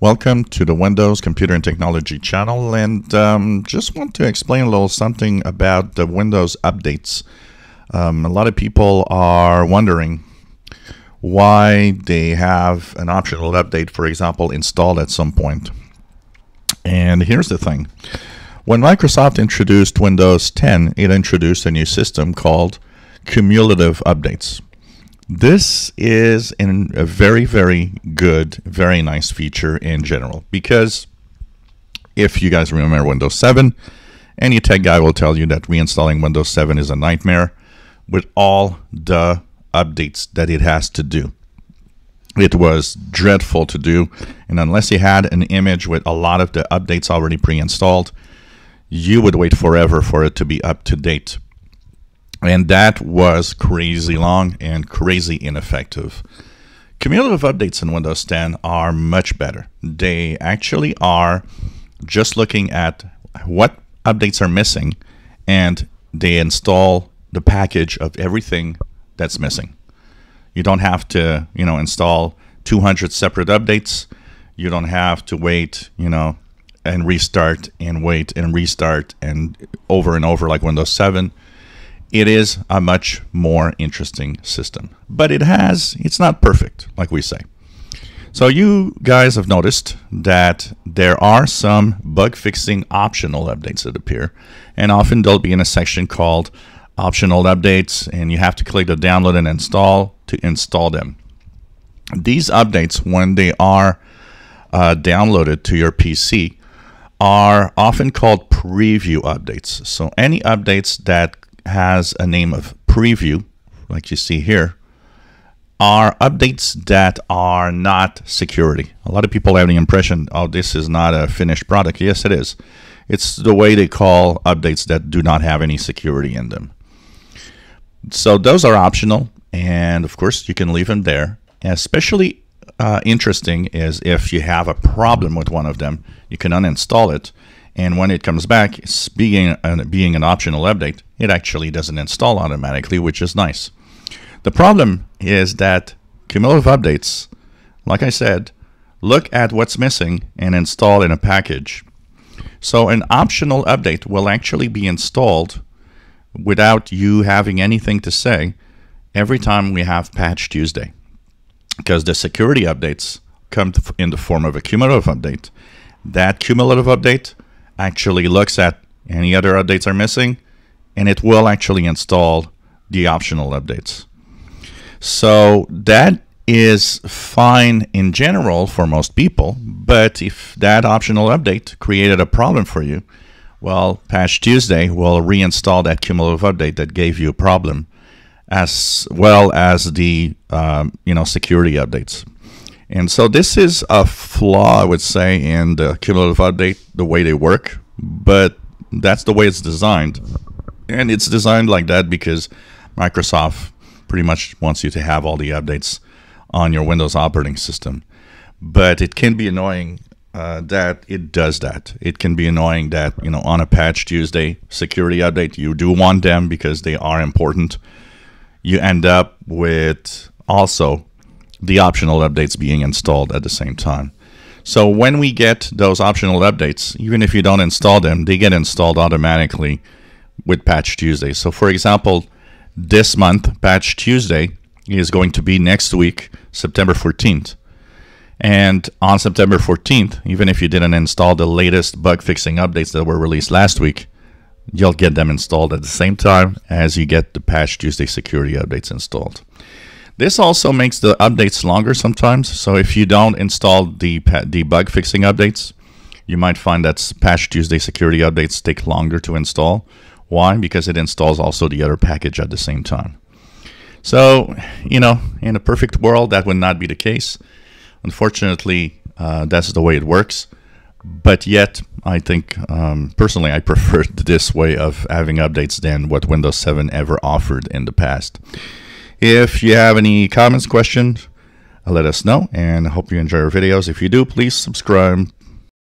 Welcome to the Windows Computer and Technology channel and um, just want to explain a little something about the Windows updates. Um, a lot of people are wondering why they have an optional update, for example, installed at some point. And here's the thing. When Microsoft introduced Windows 10, it introduced a new system called cumulative updates. This is in a very, very good, very nice feature in general because if you guys remember Windows 7, any tech guy will tell you that reinstalling Windows 7 is a nightmare with all the updates that it has to do. It was dreadful to do, and unless you had an image with a lot of the updates already pre installed, you would wait forever for it to be up to date and that was crazy long and crazy ineffective. Cumulative updates in Windows 10 are much better. They actually are just looking at what updates are missing and they install the package of everything that's missing. You don't have to, you know, install 200 separate updates. You don't have to wait, you know, and restart and wait and restart and over and over like Windows 7 it is a much more interesting system. But it has, it's not perfect, like we say. So you guys have noticed that there are some bug fixing optional updates that appear, and often they'll be in a section called optional updates, and you have to click the download and install to install them. These updates, when they are uh, downloaded to your PC, are often called preview updates. So any updates that has a name of preview, like you see here, are updates that are not security. A lot of people have the impression, oh, this is not a finished product. Yes, it is. It's the way they call updates that do not have any security in them. So those are optional, and of course, you can leave them there. Especially uh, interesting is if you have a problem with one of them, you can uninstall it and when it comes back, being an, being an optional update, it actually doesn't install automatically, which is nice. The problem is that cumulative updates, like I said, look at what's missing and install in a package. So an optional update will actually be installed without you having anything to say every time we have Patch Tuesday. Because the security updates come in the form of a cumulative update. That cumulative update actually looks at any other updates are missing and it will actually install the optional updates. So that is fine in general for most people, but if that optional update created a problem for you, well, Patch Tuesday will reinstall that cumulative update that gave you a problem, as well as the um, you know security updates. And so this is a flaw, I would say, in the cumulative update, the way they work, but that's the way it's designed. And it's designed like that because Microsoft pretty much wants you to have all the updates on your Windows operating system. But it can be annoying uh, that it does that. It can be annoying that, you know, on a patch Tuesday security update, you do want them because they are important. You end up with also the optional updates being installed at the same time. So when we get those optional updates, even if you don't install them, they get installed automatically with Patch Tuesday. So for example, this month, Patch Tuesday is going to be next week, September 14th. And on September 14th, even if you didn't install the latest bug fixing updates that were released last week, you'll get them installed at the same time as you get the Patch Tuesday security updates installed. This also makes the updates longer sometimes. So if you don't install the, the bug fixing updates, you might find that Patch Tuesday security updates take longer to install. Why? Because it installs also the other package at the same time. So, you know, in a perfect world, that would not be the case. Unfortunately, uh, that's the way it works. But yet, I think um, personally, I prefer this way of having updates than what Windows 7 ever offered in the past. If you have any comments, questions, uh, let us know and I hope you enjoy our videos. If you do, please subscribe